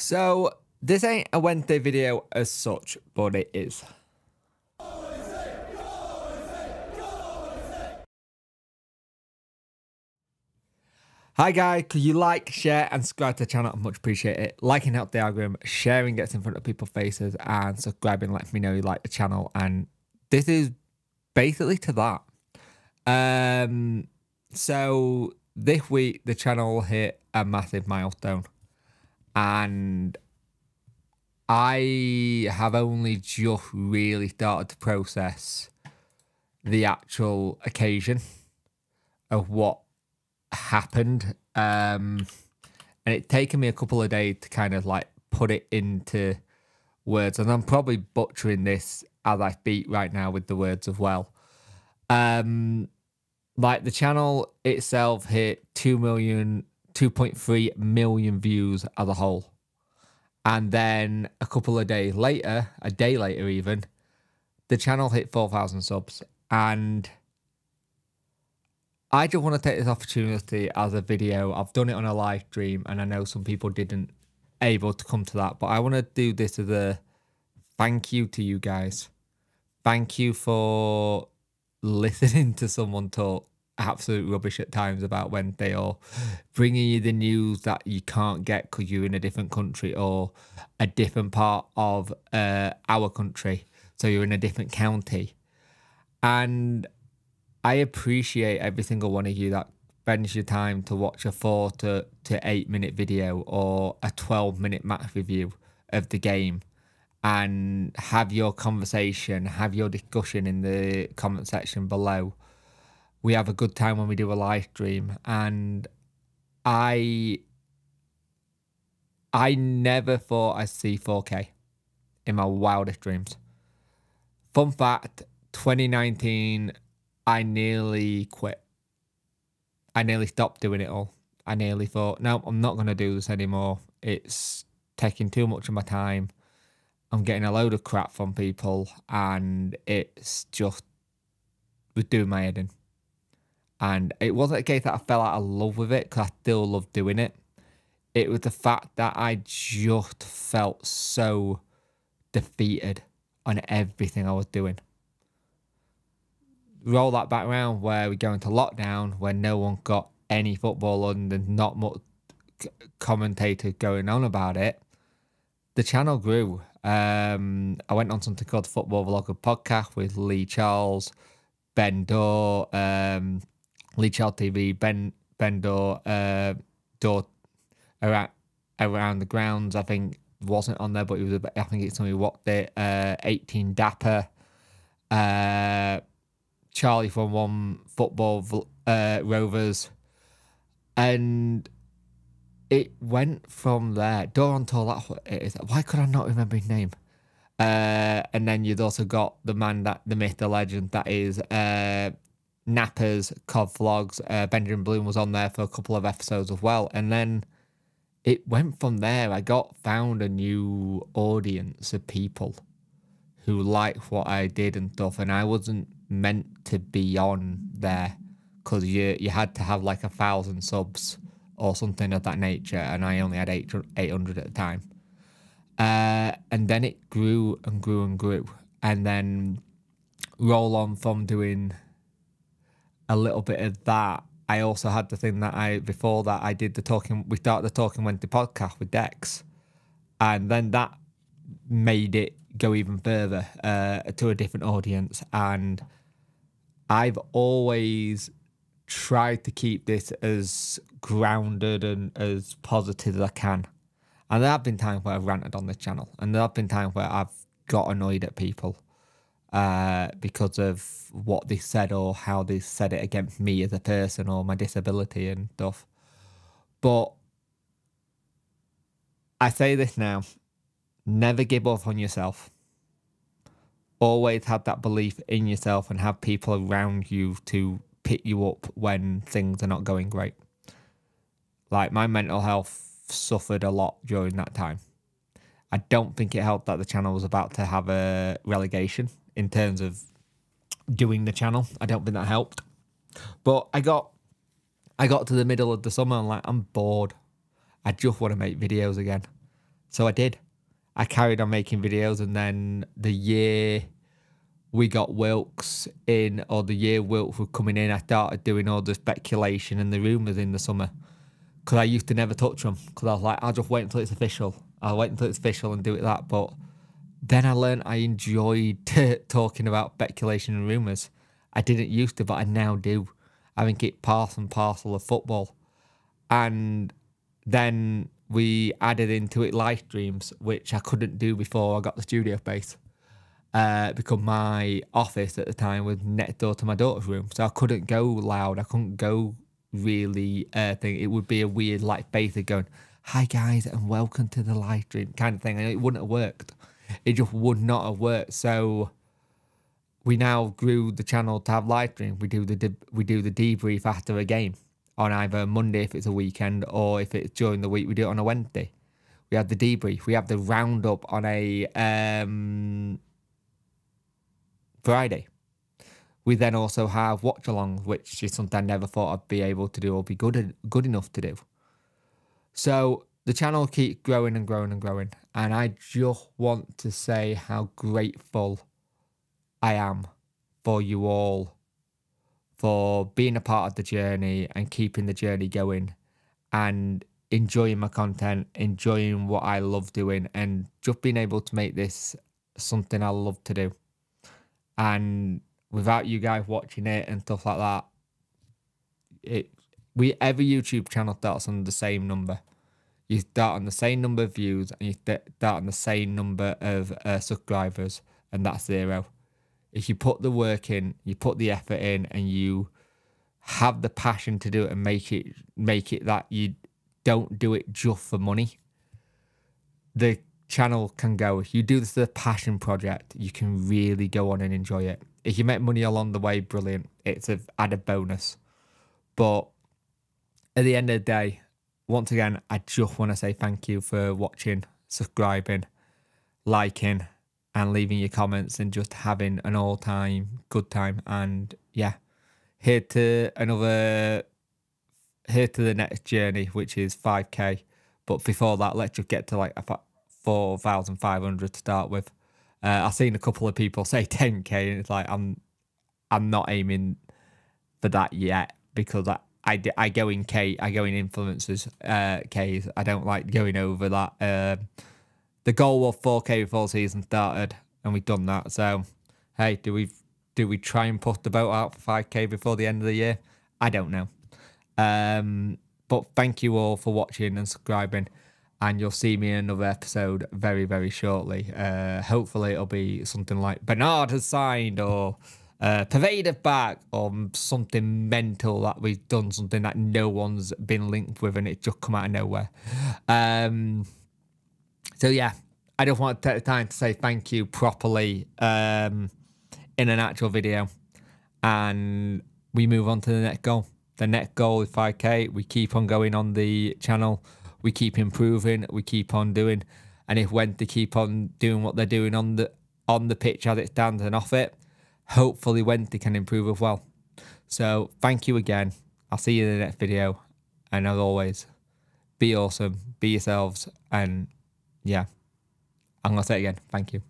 So, this ain't a Wednesday video as such, but it is. Hi guys, could you like, share and subscribe to the channel? I much appreciate it. Liking helps the algorithm, sharing gets in front of people's faces and subscribing lets me know you like the channel and this is basically to that. Um so this week the channel hit a massive milestone and I have only just really started to process the actual occasion of what happened. Um, and it's taken me a couple of days to kind of like put it into words. And I'm probably butchering this as I speak right now with the words as well. Um, like the channel itself hit 2 million, 2.3 million views as a whole. And then a couple of days later, a day later even, the channel hit 4,000 subs. And I just want to take this opportunity as a video. I've done it on a live stream, and I know some people didn't able to come to that, but I want to do this as a thank you to you guys. Thank you for listening to someone talk absolute rubbish at times about when they are bringing you the news that you can't get because you're in a different country or a different part of uh, our country. So you're in a different county. And I appreciate every single one of you that spends your time to watch a four to, to eight minute video or a 12 minute match review of the game and have your conversation, have your discussion in the comment section below. We have a good time when we do a live stream and I I never thought I'd see 4K in my wildest dreams. Fun fact, 2019 I nearly quit. I nearly stopped doing it all. I nearly thought, no, I'm not going to do this anymore. It's taking too much of my time. I'm getting a load of crap from people, and it's just was doing my head in. And it wasn't a case that I fell out of love with it because I still love doing it. It was the fact that I just felt so defeated on everything I was doing roll that back around where we go into lockdown where no one got any football on and not much commentator going on about it, the channel grew. Um, I went on something called Football Vlogger Podcast with Lee Charles, Ben Dorr, um, Lee Charles TV, Ben Ben Dorr, uh, Dorr around around the grounds. I think wasn't on there, but he was. I think it's only what the uh, 18 Dapper. Uh, Charlie from One Football uh, Rovers, and it went from there. Doron Tour, that's what it is. Why could I not remember his name? Uh, and then you've also got the man that the myth, the legend that is uh, Nappers, Cod Vlogs. Uh, Benjamin Bloom was on there for a couple of episodes as well, and then it went from there. I got found a new audience of people who liked what I did and stuff, and I wasn't meant to be on there because you you had to have like a thousand subs or something of that nature, and I only had eight eight hundred at the time. Uh, and then it grew and grew and grew, and then roll on from doing a little bit of that. I also had the thing that I before that I did the talking. We started the talking Wednesday podcast with Dex, and then that made it go even further uh, to a different audience and I've always tried to keep this as grounded and as positive as I can. And there have been times where I've ranted on this channel, and there have been times where I've got annoyed at people uh, because of what they said or how they said it against me as a person or my disability and stuff. But I say this now never give up on yourself always have that belief in yourself and have people around you to pick you up when things are not going great. Like my mental health suffered a lot during that time. I don't think it helped that the channel was about to have a relegation in terms of doing the channel. I don't think that helped. But I got I got to the middle of the summer and like I'm bored. I just want to make videos again. So I did. I carried on making videos, and then the year we got Wilks in, or the year Wilks were coming in, I started doing all the speculation and the rumours in the summer. Because I used to never touch them. Because I was like, I'll just wait until it's official. I'll wait until it's official and do it that. But then I learned I enjoyed talking about speculation and rumours. I didn't used to, but I now do. I think it part and parcel of football. And then we added into it live streams, which I couldn't do before I got the studio space. Uh, because my office at the time was next door to my daughter's room, so I couldn't go loud. I couldn't go really uh, thing. It would be a weird like basic going, "Hi guys and welcome to the live stream" kind of thing, and it wouldn't have worked. It just would not have worked. So we now grew the channel to have live stream. We do the we do the debrief after a game on either Monday if it's a weekend or if it's during the week, we do it on a Wednesday. We have the debrief. We have the roundup on a um, Friday. We then also have watch along, which is something I never thought I'd be able to do or be good good enough to do. So the channel keeps growing and growing and growing, and I just want to say how grateful I am for you all for being a part of the journey and keeping the journey going and enjoying my content, enjoying what I love doing, and just being able to make this something I love to do. And without you guys watching it and stuff like that, it we every YouTube channel starts on the same number. You start on the same number of views and you start on the same number of uh, subscribers, and that's zero if you put the work in, you put the effort in, and you have the passion to do it and make it make it that you don't do it just for money, the channel can go. If you do this as a passion project, you can really go on and enjoy it. If you make money along the way, brilliant. It's an added bonus. But at the end of the day, once again, I just want to say thank you for watching, subscribing, liking, and leaving your comments and just having an all time good time. And yeah, here to another, here to the next journey, which is 5k. But before that, let's just get to like 4,500 to start with. Uh, I've seen a couple of people say 10k, and it's like I'm, I'm not aiming for that yet because I, I, I go in K, I go in influencers uh, K's. I don't like going over that. Uh, the goal was 4K before season started, and we've done that. So, hey, do we do we try and put the boat out for 5K before the end of the year? I don't know. Um, but thank you all for watching and subscribing, and you'll see me in another episode very, very shortly. Uh, hopefully, it'll be something like Bernard has signed or. Uh, Pervaded back or something mental that we've done something that no one's been linked with and it just come out of nowhere. Um, so yeah, I just want to take the time to say thank you properly um, in an actual video, and we move on to the next goal. The next goal is 5k. We keep on going on the channel. We keep improving. We keep on doing. And if when to keep on doing what they're doing on the on the pitch as it stands and off it, hopefully Wednesday can improve as well. So thank you again. I'll see you in the next video. And as always, be awesome, be yourselves, and yeah, I'm to say it again. Thank you.